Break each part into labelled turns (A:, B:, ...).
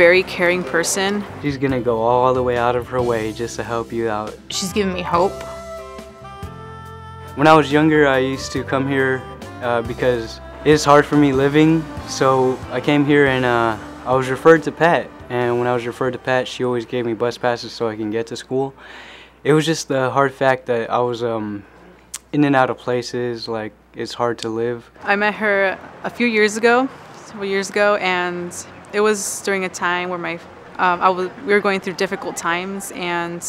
A: very caring person.
B: She's gonna go all the way out of her way just to help you out.
C: She's given me hope.
B: When I was younger, I used to come here uh, because it's hard for me living. So I came here and uh, I was referred to Pat. And when I was referred to Pat, she always gave me bus passes so I can get to school. It was just the hard fact that I was um, in and out of places, like it's hard to live.
A: I met her a few years ago, several years ago, and it was during a time where my um, I was, we were going through difficult times, and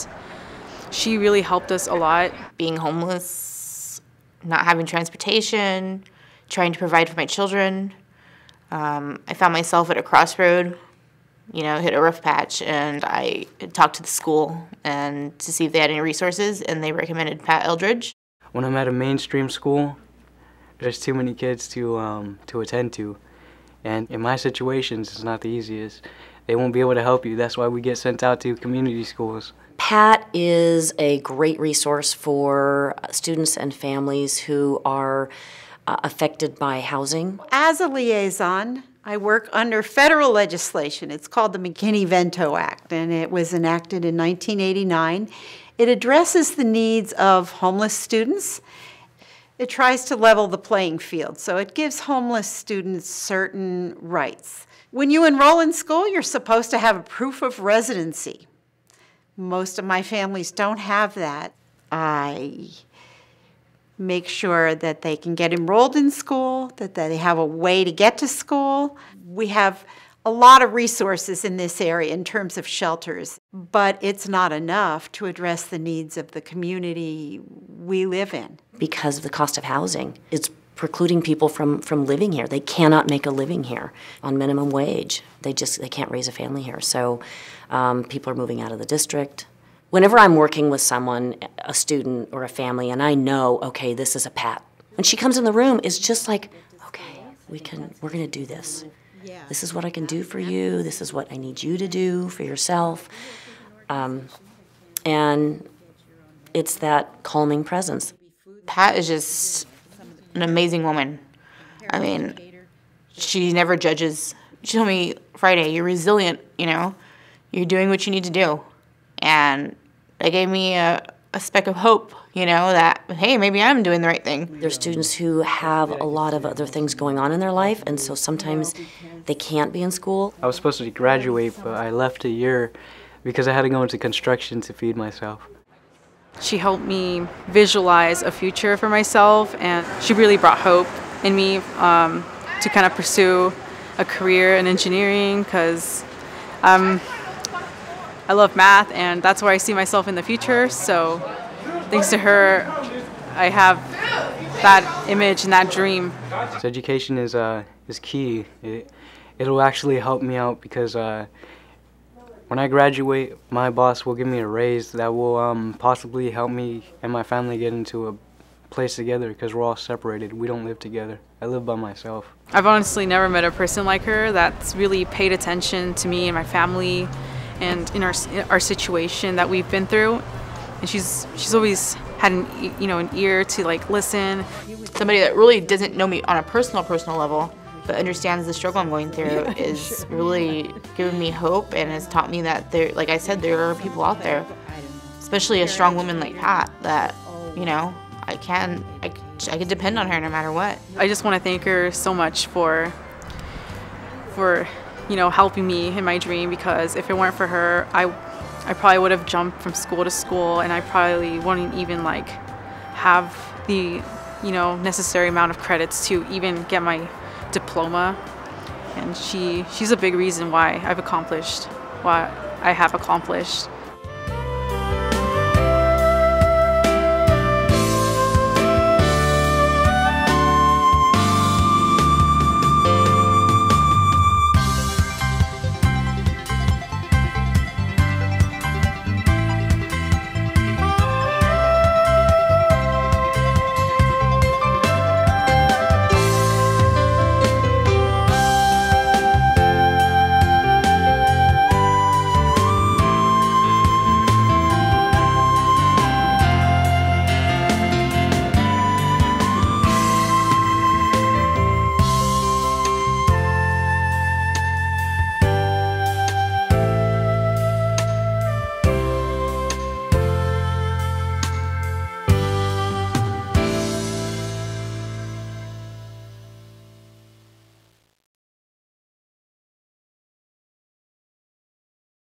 A: she really helped us a lot.
C: Being homeless, not having transportation, trying to provide for my children. Um, I found myself at a crossroad, you know, hit a rough patch, and I talked to the school and to see if they had any resources, and they recommended Pat Eldridge.
B: When I'm at a mainstream school, there's too many kids to um, to attend to, and in my situations, it's not the easiest. They won't be able to help you. That's why we get sent out to community schools.
D: Pat is a great resource for students and families who are uh, affected by housing.
E: As a liaison, I work under federal legislation. It's called the McKinney-Vento Act, and it was enacted in 1989. It addresses the needs of homeless students. It tries to level the playing field, so it gives homeless students certain rights. When you enroll in school, you're supposed to have a proof of residency. Most of my families don't have that. I make sure that they can get enrolled in school, that they have a way to get to school. We have a lot of resources in this area in terms of shelters, but it's not enough to address the needs of the community we live in.
D: Because of the cost of housing, it's precluding people from, from living here. They cannot make a living here on minimum wage. They just they can't raise a family here. So um, people are moving out of the district. Whenever I'm working with someone, a student or a family, and I know, okay, this is a Pat. When she comes in the room, it's just like, okay, we can, we're going to do this. This is what I can do for you. This is what I need you to do for yourself. Um, and it's that calming presence.
C: Pat is just an amazing woman. I mean, she never judges. She told me Friday, you're resilient, you know, you're doing what you need to do. And that gave me a, a speck of hope, you know, that, hey, maybe I'm doing the right thing.
D: There's students who have a lot of other things going on in their life, and so sometimes they can't be in school.
B: I was supposed to graduate, but I left a year because I had to go into construction to feed myself.
A: She helped me visualize a future for myself, and she really brought hope in me um, to kind of pursue a career in engineering because um, I love math, and that's where I see myself in the future. So, thanks to her, I have that image and that dream.
B: So education is uh, is key. It, it'll actually help me out because uh, when I graduate, my boss will give me a raise that will um, possibly help me and my family get into a place together because we're all separated. We don't live together. I live by myself.
A: I've honestly never met a person like her that's really paid attention to me and my family and in our our situation that we've been through. And she's she's always had an you know an ear to like listen.
C: Somebody that really doesn't know me on a personal personal level, but understands the struggle I'm going through is really given me hope and has taught me that there, like I said, there are people out there, especially a strong woman like Pat, that you know I can I, I can depend on her no matter what.
A: I just want to thank her so much for for you know helping me in my dream because if it weren't for her, I I probably would have jumped from school to school and I probably wouldn't even like have the you know necessary amount of credits to even get my diploma. And she she's a big reason why I've accomplished what I have accomplished